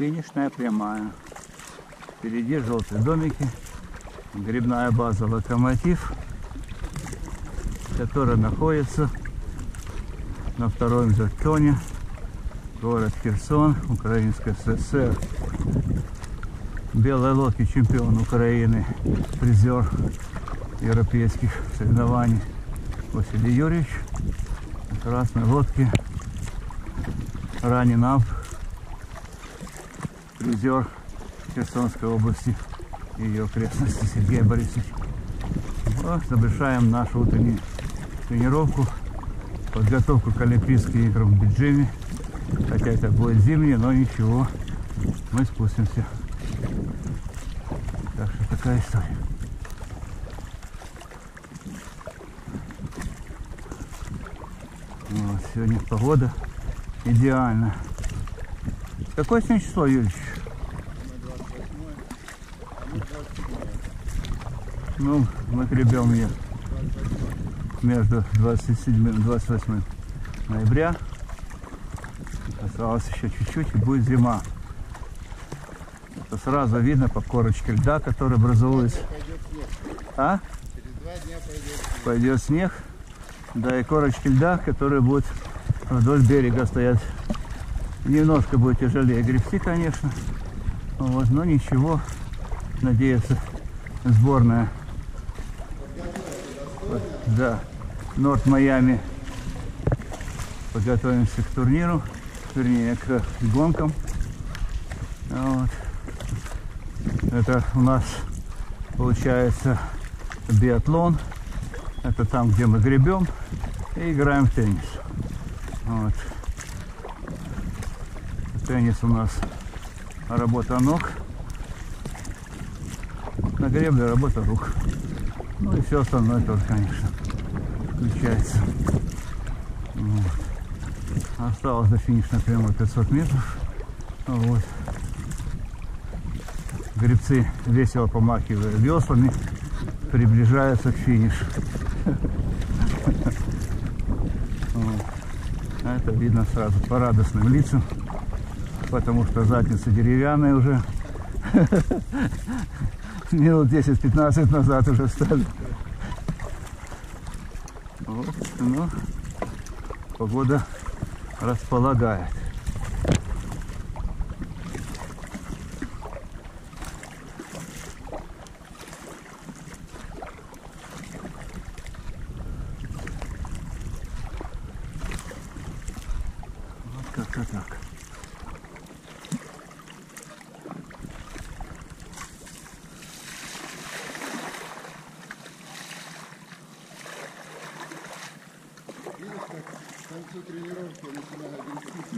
Финишная прямая. Впереди желтые домики. Грибная база «Локомотив», которая находится на втором законе город Херсон, Украинская ССР. Белой лодки чемпион Украины, призер европейских соревнований Василий Юрьевич. Красной лодке ранен ап, призер Херсонской области и ее окрестности Сергей Борисович. Вот, завершаем нашу утреннюю тренировку, подготовку к Олимпийским играм в Биджиме. Хотя это будет зимнее, но ничего, мы спустимся. Так что такая история. Вот, сегодня погода идеальная. Какое сегодня число, Юрьевич? Ну, мы гребем ее между 27 и 28 ноября. Осталось еще чуть-чуть и будет зима. Это сразу видно по корочке льда, который образуется. А? Пойдет. Снег. Да, и корочки льда, которые будут вдоль берега стоять. Немножко будет тяжелее гребсти, конечно. Вот, но ничего. Надеется сборная. Да. Норт Майами. Подготовимся к турниру. Вернее, к гонкам. Вот. Это у нас получается биатлон. Это там, где мы гребем и играем в теннис. Вот. Теннис у нас работа ног. На гребле работа рук. Ну и все остальное тоже, конечно, включается. Вот. Осталось до финишной прямой 500 метров. Вот. Гребцы весело помахивая веслами приближаются к финишу. А Это видно сразу по радостным лицам, потому что задницы деревянные уже. Минут 10-15 назад уже стали. Вот, ну, погода располагает. Как-то так.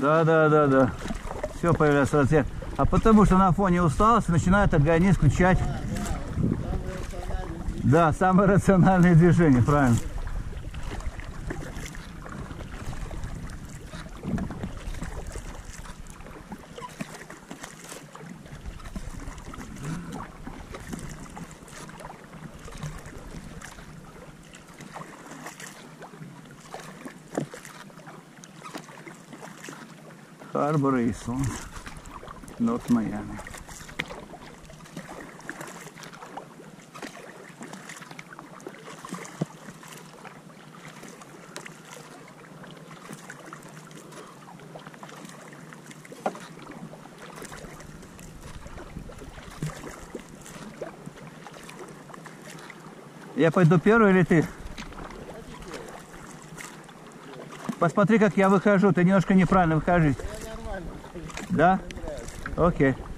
Да, да, да, да. Все появляется разряд. А потому что на фоне усталости начинает организм включать, да, самые рациональные движения, правильно. Харбор и солнце. Норт Майами. Я пойду первый или ты? Посмотри, как я выхожу. Ты немножко неправильно выходишь. Я нормально. Да? Окей. Вот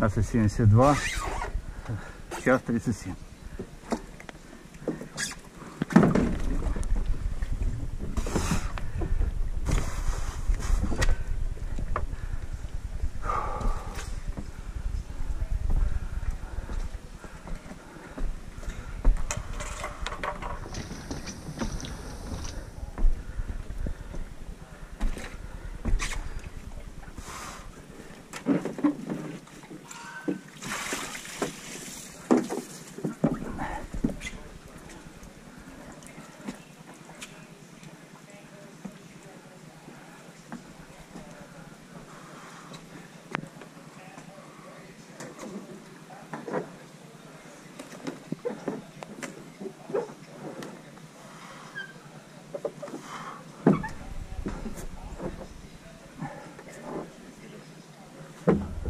15.72. Час 37.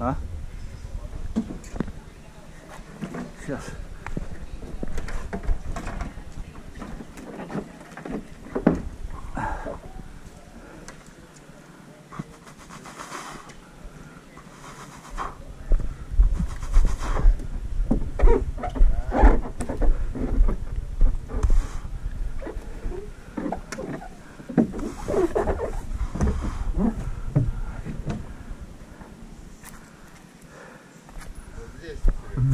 А? Сейчас. Здесь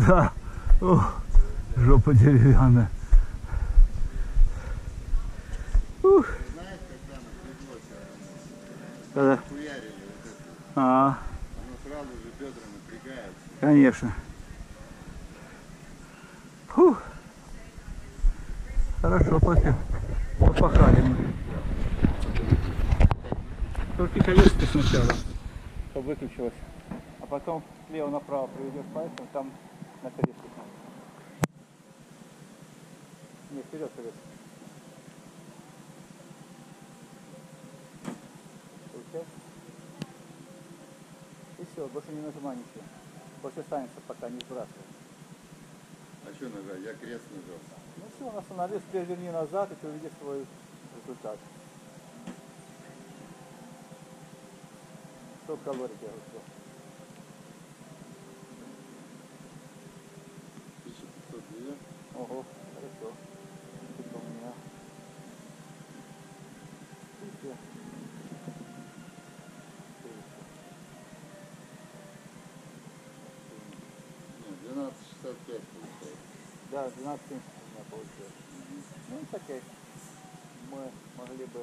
Да. Ух, жопа деревянная. Ух. знаешь, когда напряглось, а Да-да. хуярили вот это, А, оно сразу же бедра напрягается. конечно. Фух. Хорошо, пока. Попахали мы. Только колесико сначала. Чтобы выключилось. А потом слева направо приведешь пальцем, там на колесико. Не, вперед, вперед. Получается? И все, больше не нажимай ничего. Больше останется, пока не сбрасывай. А что нажать? Я крест нажал. Ну все, остановись, переверни назад, и ты увидишь свой результат. Сколько калорий я ушло? 1502. Ого, хорошо. Это у меня. Тысяча. Нет, 1265 получается. Да, 12 у меня получилось. Ну, и такая. Мы могли бы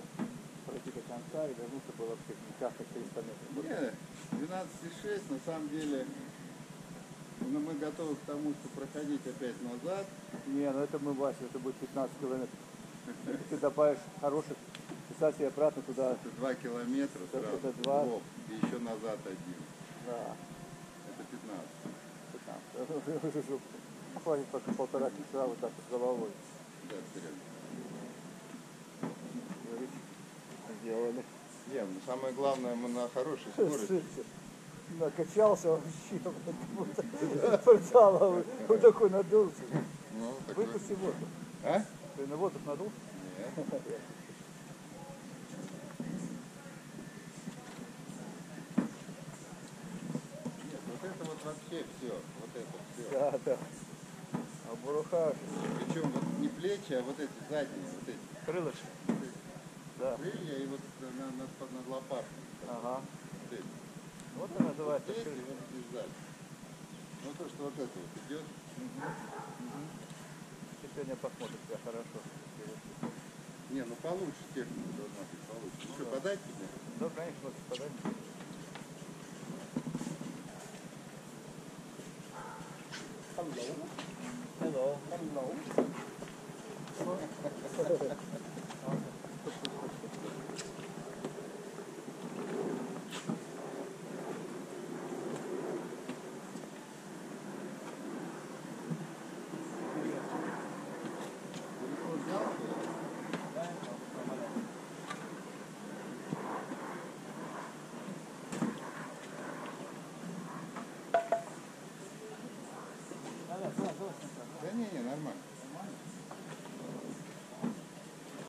пройти до конца и вернуться было бы не часто 300 метров. Не, 12,6 на самом деле ну, мы готовы к тому, что проходить опять назад. Не, ну это мы, Вася, это будет 15 километров. Если ты добавишь хороших, представь себе обратно туда, Это 2 километра Это- сразу. это два. в лоб, И еще назад один. да, Это 15. 15. Хватит только полтора часа вот так с головой. Да, вперед. Сделали. Не, ну самое главное, мы на хорошей скорости. Накачался вообще, как будто спортзала, вот такой надулся. Ну, так Выпусти воздух. А? Ты на воздух надул? Нет. Нет, вот это вот вообще все. Вот это все. Да, да. А буруха, Причем вот не плечи, а вот эти задние, вот эти крылышки. Да. крылья и вот на, над, под- над лопаткой. Ага. Вот эти. Вот и называется Вот эти, крылья. вот и сзади. Ну то, что вот это вот идет. Ты сегодня посмотришь себя хорошо. Не, ну получше техника должна быть получше. Ну что, подать тебе? Ну, конечно, подай. low.